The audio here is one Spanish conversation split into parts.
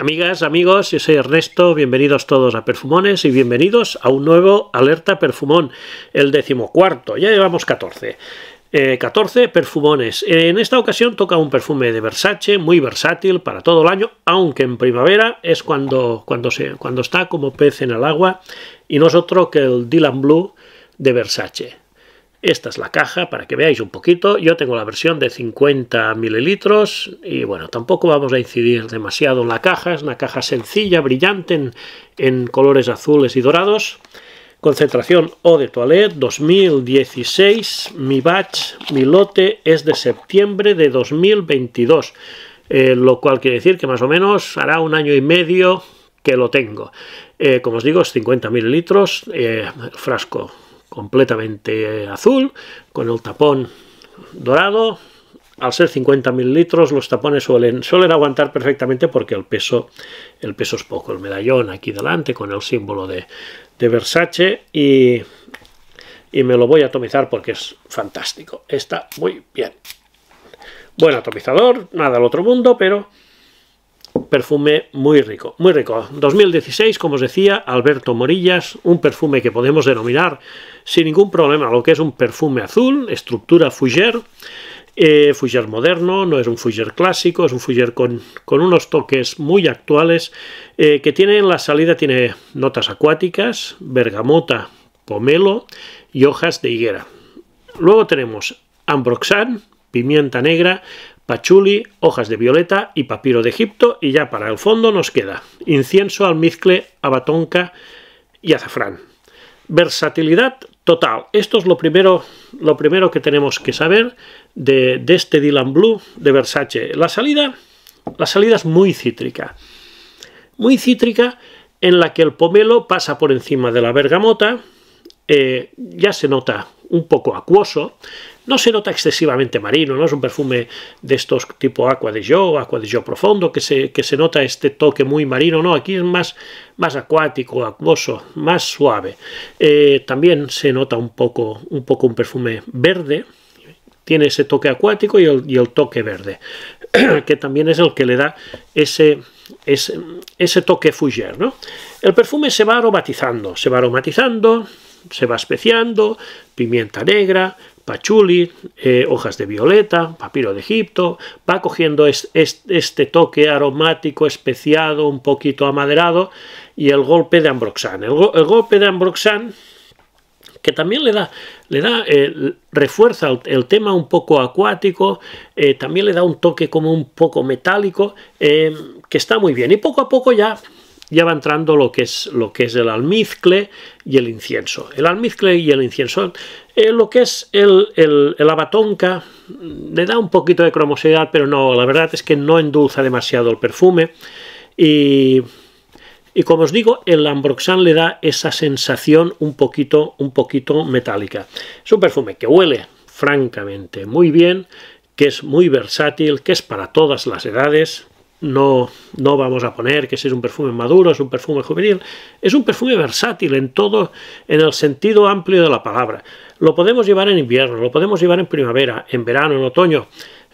Amigas, amigos, yo soy Ernesto, bienvenidos todos a Perfumones y bienvenidos a un nuevo Alerta Perfumón, el decimocuarto, ya llevamos 14. 14 eh, perfumones. En esta ocasión toca un perfume de Versace, muy versátil para todo el año, aunque en primavera es cuando, cuando, se, cuando está como pez en el agua y no es otro que el Dylan Blue de Versace. Esta es la caja para que veáis un poquito. Yo tengo la versión de 50 mililitros y bueno, tampoco vamos a incidir demasiado en la caja. Es una caja sencilla, brillante en, colores azules y dorados. Concentración O de Toilette 2016. Mi batch, mi lote es de septiembre de 2022. Eh, lo cual quiere decir que más o menos hará un año y medio que lo tengo. Eh, como os digo, es 50 mililitros, eh, frasco completamente azul, con el tapón dorado. Al ser 50 mililitros, los tapones suelen, suelen aguantar perfectamente porque el peso, el peso es poco. El medallón aquí delante con el símbolo de, de Versace y, y me lo voy a atomizar porque es fantástico. Está muy bien. Buen atomizador, nada al otro mundo, pero perfume muy rico, muy rico. 2016, como os decía, Alberto Morillas, un perfume que podemos denominar sin ningún problema lo que es un perfume azul, estructura Fougère, eh, moderno, no es un Fougère clásico, es un Fougère con, con unos toques muy actuales, eh, que tiene en la salida, tiene notas acuáticas, bergamota, pomelo y hojas de higuera. Luego tenemos ambroxan, pimienta negra, pachuli, hojas de violeta y papiro de Egipto y ya para el fondo nos queda incienso, almizcle, abatonca y azafrán. Versatilidad total. Esto es lo primero, lo primero que tenemos que saber de, este Dylan Blue de Versace. La salida, la salida es muy cítrica. Muy cítrica en la que el pomelo pasa por encima de la bergamota. Eh, ya se nota un poco acuoso, no se nota excesivamente marino, no es un perfume de estos tipo agua de yo, agua de yo profundo, que se, que se nota este toque muy marino, no, aquí es más, más acuático, acuoso, más suave. Eh, también se nota un poco, un poco un perfume verde, tiene ese toque acuático y el, toque verde, que también es el que le da ese, ese, ese toque fougère. ¿no? El perfume se va aromatizando, se va aromatizando, se va especiando, pimienta negra, pachuli, eh, hojas de violeta, papiro de Egipto, va cogiendo este toque aromático, especiado, un poquito amaderado, y el golpe de Ambroxan. El, golpe de Ambroxan, que también le da, le da eh, refuerza el, tema un poco acuático, eh, también le da un toque como un poco metálico, que está muy bien. Y poco a poco ya ya va entrando lo que es, lo que es el almizcle y el incienso. El almizcle y el incienso. Eh, lo que es el, el, abatonca le da un poquito de cromosidad, pero no, la verdad es que no endulza demasiado el perfume. Y, y como os digo, el Ambroxan le da esa sensación un poquito, un poquito metálica. Es un perfume que huele francamente muy bien, que es muy versátil, que es para todas las edades, no, no vamos a poner que si es un perfume maduro, es un perfume juvenil, es un perfume versátil en todo, en el sentido amplio de la palabra. Lo podemos llevar en invierno, lo podemos llevar en primavera, en verano, en otoño,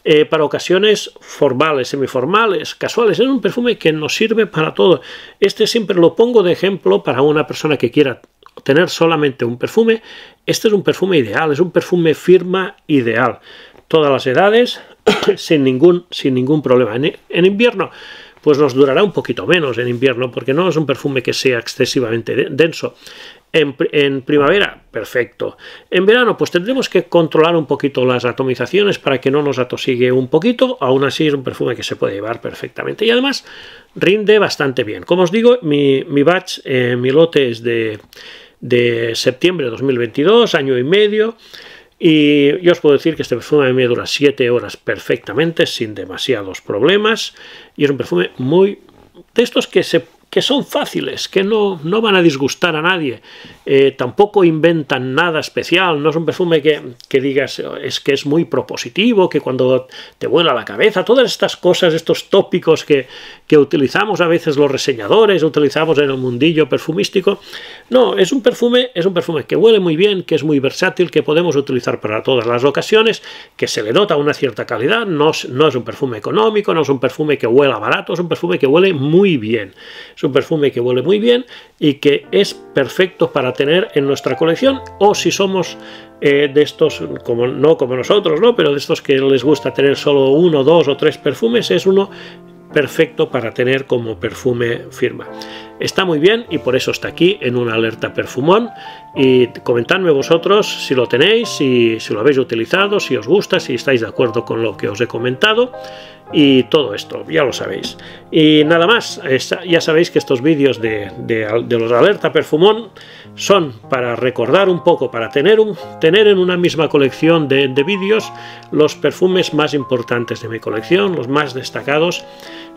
eh, para ocasiones formales, semiformales, casuales. Es un perfume que nos sirve para todo. Este siempre lo pongo de ejemplo para una persona que quiera tener solamente un perfume. Este es un perfume ideal, es un perfume firma ideal. Todas las edades, sin, ningún, sin ningún problema. En, invierno, pues nos durará un poquito menos en invierno, porque no es un perfume que sea excesivamente denso. En, primavera, perfecto. En verano, pues tendremos que controlar un poquito las atomizaciones para que no nos atosigue un poquito. Aún así es un perfume que se puede llevar perfectamente. Y además rinde bastante bien. Como os digo, mi, batch, eh, mi lote es de, de septiembre de 2022, año y medio. Y yo os puedo decir que este perfume me dura 7 horas perfectamente, sin demasiados problemas. Y es un perfume muy... de estos que, se, que son fáciles, que no, no van a disgustar a nadie. Eh, tampoco inventan nada especial, no es un perfume que, que, digas es que es muy propositivo, que cuando te vuela la cabeza, todas estas cosas, estos tópicos que, que utilizamos a veces los reseñadores, utilizamos en el mundillo perfumístico. No, es un perfume, es un perfume que huele muy bien, que es muy versátil, que podemos utilizar para todas las ocasiones, que se le nota una cierta calidad, no, no es un perfume económico, no es un perfume que huela barato, es un perfume que huele muy bien un perfume que huele muy bien y que es perfecto para tener en nuestra colección o si somos eh, de estos, como, no como nosotros, ¿no? pero de estos que les gusta tener solo uno, dos o tres perfumes, es uno perfecto para tener como perfume firma. Está muy bien y por eso está aquí en una alerta perfumón. Y comentadme vosotros si lo tenéis, si, lo habéis utilizado, si os gusta, si estáis de acuerdo con lo que os he comentado y todo esto, ya lo sabéis. Y nada más, ya sabéis que estos vídeos de, los alerta perfumón son para recordar un poco, para tener, un, tener en una misma colección de, vídeos los perfumes más importantes de mi colección, los más destacados,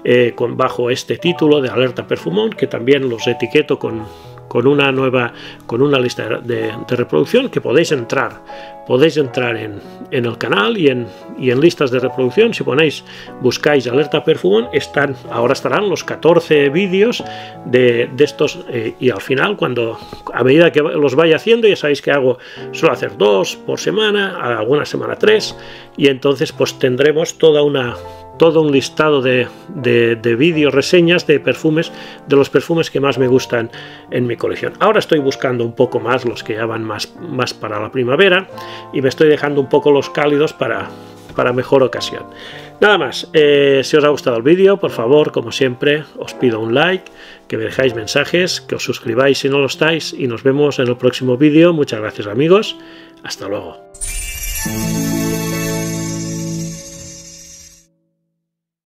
eh, con, bajo este título de alerta perfumón, que también los etiqueto con, con una nueva, con una lista de, reproducción que podéis entrar. Podéis entrar en, el canal y en, y en, listas de reproducción. Si ponéis, buscáis alerta perfumón, están, ahora estarán los 14 vídeos de, estos. Eh, y al final, cuando a medida que los vaya haciendo, ya sabéis que hago, suelo hacer dos por semana, alguna semana tres, y entonces pues tendremos toda una todo un listado de, de, vídeos, reseñas de perfumes, de los perfumes que más me gustan en mi colección. Ahora estoy buscando un poco más los que ya van más, más para la primavera y me estoy dejando un poco los cálidos para, para mejor ocasión. Nada más, eh, si os ha gustado el vídeo, por favor, como siempre, os pido un like, que me dejáis mensajes, que os suscribáis si no lo estáis y nos vemos en el próximo vídeo. Muchas gracias amigos, hasta luego.